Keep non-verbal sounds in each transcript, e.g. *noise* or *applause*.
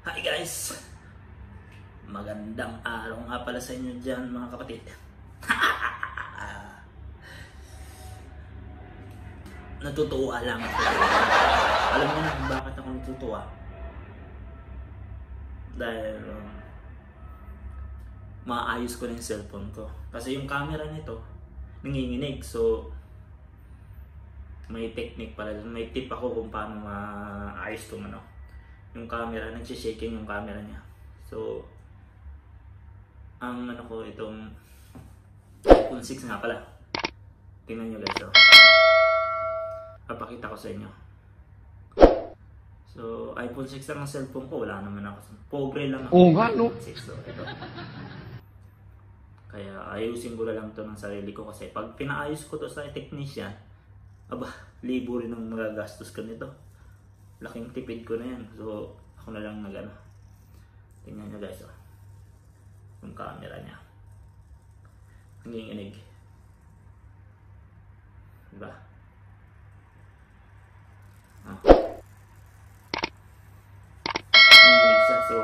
Hi guys! Magandang araw nga pala sa inyo dyan mga kapatid. *laughs* Natutuwa lang ako. Alam niyo na bakit ako natutuwa? Dahil um, maayos ko na yung cellphone ko. Kasi yung camera nito, nanginginig. So, may technique pala. May tip ako kung paano maayos itong ano. Yung camera, nagsishaking yung camera niya. So, ang ano ko itong iPhone 6 nga pala. Tingnan nyo guys. Oh. Papakita ko sa inyo. So, iPhone 6 lang ang cellphone ko. Wala naman ako. Pobre lang ako. Oo nga, no? iPhone 6. So, ito. Kaya ayusin ko na lang to ng sarili ko kasi pag pinaayos ko to sa technician, aba, libo rin ang magagastos ko nito. Laking tipid ko na yan. So, ako na lang nag ano. Tingnan nyo guys, oh. Yung camera niya. Nanginginig. Diba? Ah. Nanginginig siya. So,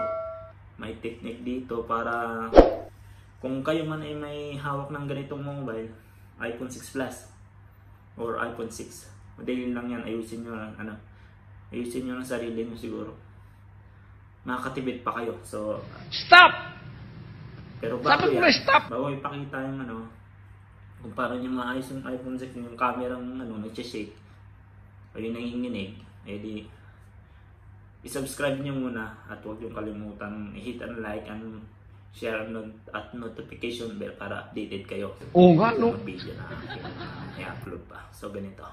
may technique dito para kung kayo man ay may hawak ng ganitong mobile, iPhone 6 Plus or iPhone 6, madali lang yan, ayusin nyo lang, ano, ayusin nyo ng sarili nyo siguro. Makakatibid pa kayo. So, Stop! pero bago Sabi yan, stop! bago ipakita yung ano, kung paano nyo maayos yung iPhone 6, yung camera ng ano, nag-shake, o yung nanginginig, edi, i-subscribe nyo muna at huwag yung kalimutan i-hit and like and share not- at notification bell para updated kayo Oo nga, no? sa mga video na aking uh, i-upload pa. So, ganito.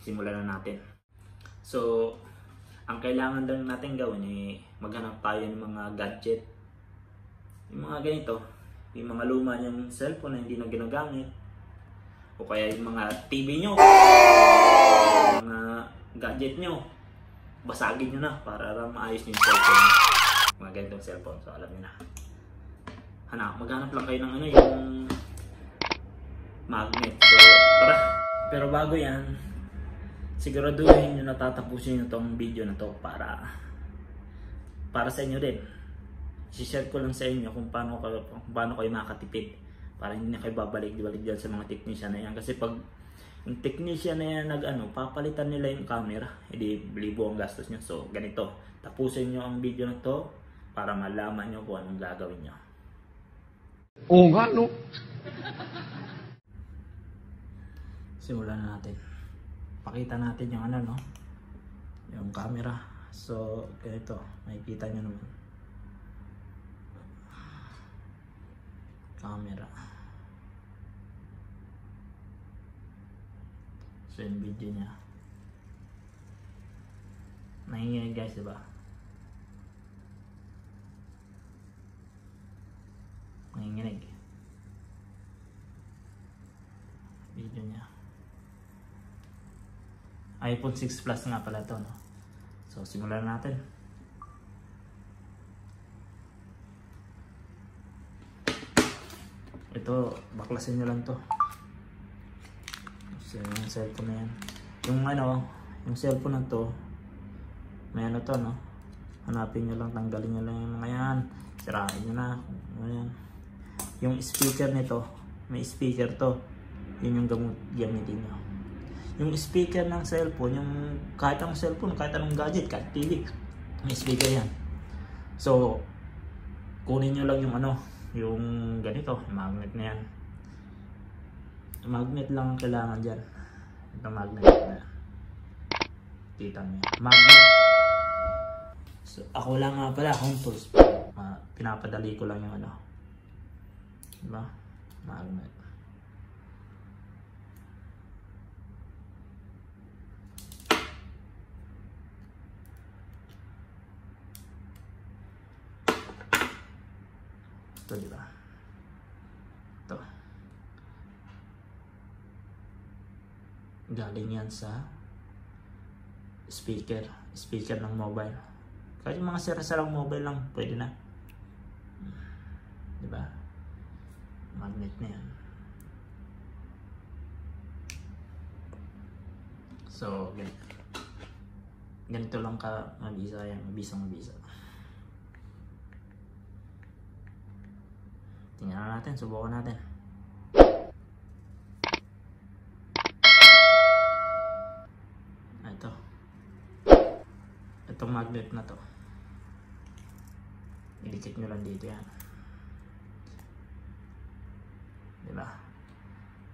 Simulan na natin. So, ang kailangan lang natin gawin ay maghanap tayo ng mga gadget. Yung mga ganito, yung mga luma niyang cellphone na hindi na ginagamit. O kaya yung mga TV nyo. Yung mga gadget nyo. Basagin nyo na para maayos yung cellphone. nyo. Mga ganitong cellphone. So, alam nyo na. Hanap, maghanap lang kayo ng ano, yung magnet. So, tara. Pero bago yan, siguraduhin nyo natatapusin nyo tong video na to para para sa inyo din. Si-share ko lang sa inyo kung paano kayo, kung paano kayo makatipid para hindi na kayo babalik-balik dyan sa mga technician na yan. Kasi pag yung technician na yan nag ano, papalitan nila yung camera, hindi libo ang gastos nyo. So, ganito, tapusin nyo ang video na to para malaman nyo kung anong gagawin nyo. Oo nga, no? simulan na natin. Pakita natin yung ano, no? Yung camera. So, ganito. Makikita nyo naman. Camera. So, yung video niya. Nanginginig guys, diba? Nanginginig. Video niya iPhone 6 Plus nga pala to no? so simulan natin. Ito baklasin nyo lang to. So yung cellphone na yan. Yung ano yung cellphone na to may ano to no? Hanapin nyo lang tanggalin nyo lang yung mga yan. Sirain nyo na ano yan. Yung speaker nito may speaker to. Yun yung gamitin nyo yung speaker ng cellphone, yung kahit anong cellphone, kahit anong gadget, kahit TV, may speaker yan. So, kunin nyo lang yung ano, yung ganito, magnet na yan. Magnet lang ang kailangan dyan. Ito magnet na. Kita nyo. Magnet. So, ako lang nga pala, home tools. Uh, pinapadali ko lang yung ano. Diba? Magnet. Ito, di ba? Ito. Galing yan sa speaker. Speaker ng mobile. Kahit yung mga sira-sarang mobile lang, pwede na. Di ba? Magnet na yan. So, ganito. ganito lang ka mabisa yan, mabisa mabisa. Tingnan na natin, subukan natin. Ah, Ito. Itong magnet na to. Idikit nyo lang dito yan. Diba?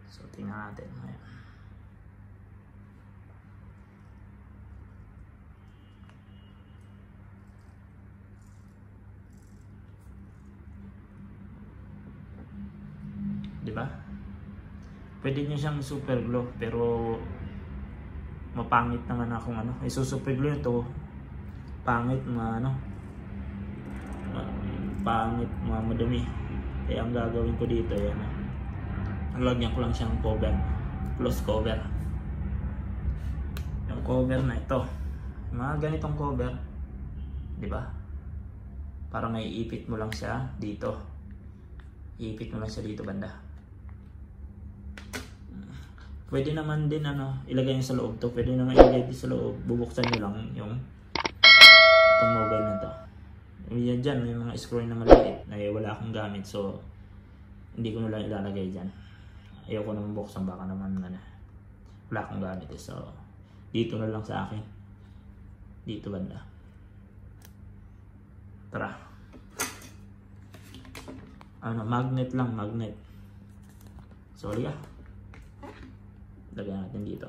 So, tingnan natin. Ayan. Ba? Pwede niya siyang super glue pero mapangit naman akong ano. Eh, so super glue ito. Pangit, ma ano. ma- Pangit, ma madumi. Kaya ang gagawin ko dito, yan. ah. Lagyan ko lang siyang cover. Close cover. Yung cover na ito. Mga ganitong cover. Di ba? Parang may ipit mo lang siya dito. Iipit mo lang siya dito banda. Pwede naman din ano, ilagay nyo sa loob to. Pwede naman ilagay din sa loob. Bubuksan nyo lang yung itong mobile na to. Yan dyan, may mga screw na maliit na wala akong gamit. So, hindi ko na lang ilalagay dyan. Ayoko naman buksan baka naman ano, wala akong gamit eh. So, dito na lang sa akin. Dito banda. Tara. Ano, magnet lang, magnet. Sorry ah. Lagyan natin dito.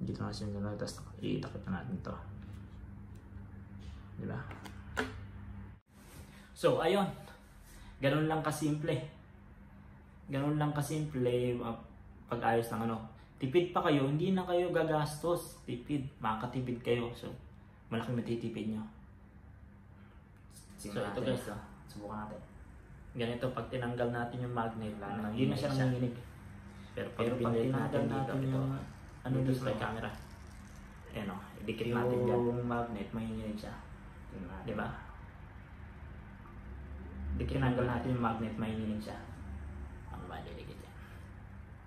Dito na siya nila, tapos itakip na natin to. Di ba? So, ayun. Ganun lang kasimple. Ganun lang kasimple uh, pag-ayos ng ano. Tipid pa kayo, hindi na kayo gagastos. Tipid, makakatipid kayo. So, malaki matitipid nyo. So, ito guys, oh. Subukan natin. Ganito, pag tinanggal natin yung magnet, Wala nang hindi na siya nanginginig. Pero pag, Pero pag tinanggal natin natin dito, yung ito, ano dito sa camera. Ayan o, idikit natin dyan. Yung magnet, Manginginig siya. Di ba? Di tinanggal natin yung magnet, manginginig siya. Ano ba, didikit yan.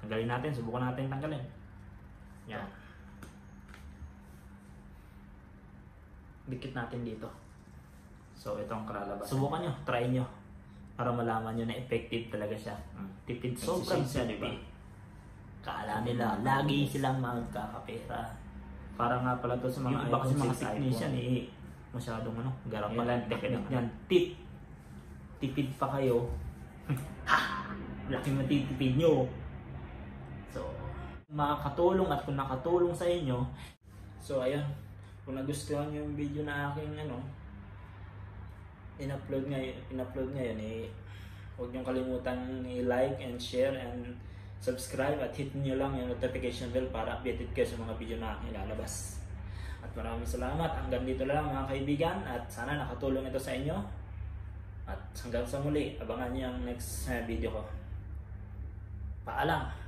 Tanggalin natin, subukan natin tanggalin. Yan. Dikit natin dito. So, ito ang kalalabasan. Subukan nyo, try nyo. Para malaman nyo na effective talaga siya. Hmm. Tipid, Sobrang sobrang siya, di ba? Kala nila, lagi silang magkakapera. Para nga pala to sa mga Yung iba kasi mga iPhone 6, technician eh, masyadong ano, garapan. Yan, Technique technique. yan. Tip. Tipid pa kayo. *laughs* ha! Laki matitipid nyo. So, makakatulong at kung nakatulong sa inyo, so ayan, kung nagustuhan nyo yung video na aking ano, in-upload ngayon, in-upload ngayon eh, huwag nyo kalimutan i-like and share and subscribe at hit nyo lang yung notification bell para updated kayo sa mga video na aking ilalabas. At maraming salamat. Hanggang dito lang mga kaibigan at sana nakatulong ito sa inyo. At hanggang sa muli, abangan nyo yung next eh, video ko. Paalam!